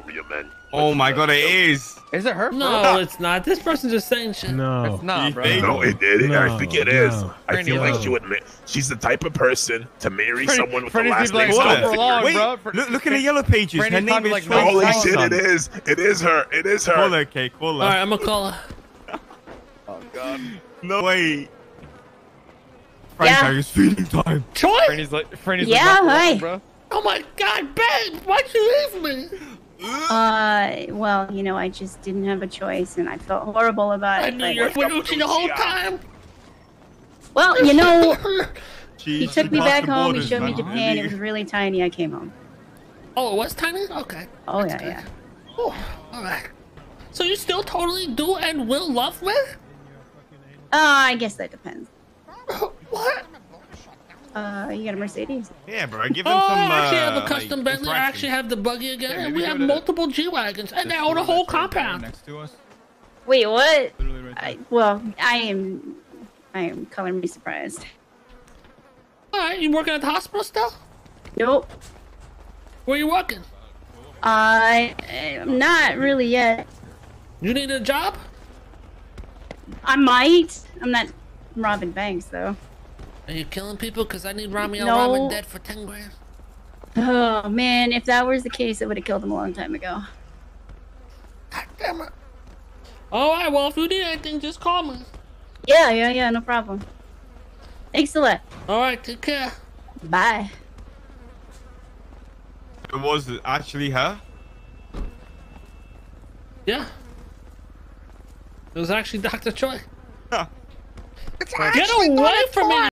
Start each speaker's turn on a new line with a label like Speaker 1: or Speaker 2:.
Speaker 1: Korea, man.
Speaker 2: Oh my uh, god, it is.
Speaker 3: Is it her?
Speaker 4: No, it's not. This person's just saying shit.
Speaker 5: No.
Speaker 3: It's not, bro.
Speaker 1: No, it, it, I think it is.
Speaker 5: no.
Speaker 1: I feel like
Speaker 5: no.
Speaker 1: she would. She's the type of person to marry
Speaker 3: Freddie-
Speaker 1: someone with the last
Speaker 3: be like,
Speaker 1: name
Speaker 2: Hold
Speaker 3: "Stop
Speaker 2: on.
Speaker 3: for
Speaker 1: spelled
Speaker 3: long,
Speaker 2: Wait,
Speaker 3: bro.
Speaker 2: Look, look in the yellow pages. Her name is
Speaker 3: like,
Speaker 2: Franny
Speaker 1: Holy
Speaker 3: Nice
Speaker 1: shit!
Speaker 3: son.
Speaker 1: It is. It is her. It is her.
Speaker 2: Call her, okay, call her.
Speaker 4: All right. I'm gonna call her.
Speaker 3: Oh god.
Speaker 2: No way. Frank,
Speaker 6: Yeah.
Speaker 2: it's feeding time.
Speaker 4: Troy!
Speaker 3: Franny's like, Franny's
Speaker 6: Yeah,
Speaker 3: like, "Not for
Speaker 6: hi.
Speaker 3: bro.
Speaker 4: Oh my God, Ben! Why'd you leave me?
Speaker 6: Uh, well, you know, I just didn't have a choice, and I felt horrible about it.
Speaker 4: I
Speaker 6: it.
Speaker 4: knew
Speaker 6: but-
Speaker 4: you were Gucci the whole time.
Speaker 6: well, you know,
Speaker 2: She,
Speaker 6: he took me back home. He showed me
Speaker 2: man.
Speaker 6: Japan. It was really tiny. I came home.
Speaker 4: Oh, it was tiny? Okay.
Speaker 6: Oh
Speaker 4: That's
Speaker 6: yeah, yeah.
Speaker 4: Oh, all right. So you still totally do and will love me?
Speaker 6: Uh, I guess that depends.
Speaker 4: What?
Speaker 6: Uh, you got a Mercedes?
Speaker 2: Yeah, bro. Give him
Speaker 4: Oh,
Speaker 2: some.
Speaker 4: I actually
Speaker 2: uh,
Speaker 4: have a custom
Speaker 2: like,
Speaker 4: Bentley. I actually have the buggy again,
Speaker 5: Yeah,
Speaker 4: and we have multiple G wagons, and they own a whole compound.
Speaker 5: Next to us.
Speaker 6: Wait, what?
Speaker 5: Literally right
Speaker 6: I, well, I am. I am color me surprised.
Speaker 4: All right, you working at the hospital still?
Speaker 6: Nope.
Speaker 4: Where you working?
Speaker 6: I am not really yet.
Speaker 4: You need a job?
Speaker 6: I might. I'm not robbing banks though.
Speaker 4: Are you killing people? Cause I need Ramee Al
Speaker 6: No.
Speaker 4: Rahman dead for ten grand.
Speaker 6: Oh man, if that was the case, I would have killed him a long time ago.
Speaker 4: God damn it. All right, well if you need anything, just call me.
Speaker 6: Yeah, yeah, yeah, no problem. Thanks a lot.
Speaker 4: All right, take care.
Speaker 6: Bye.
Speaker 2: It was actually her.
Speaker 4: Yeah. It was actually Dr. Choi.
Speaker 2: Huh.
Speaker 4: Get away from me,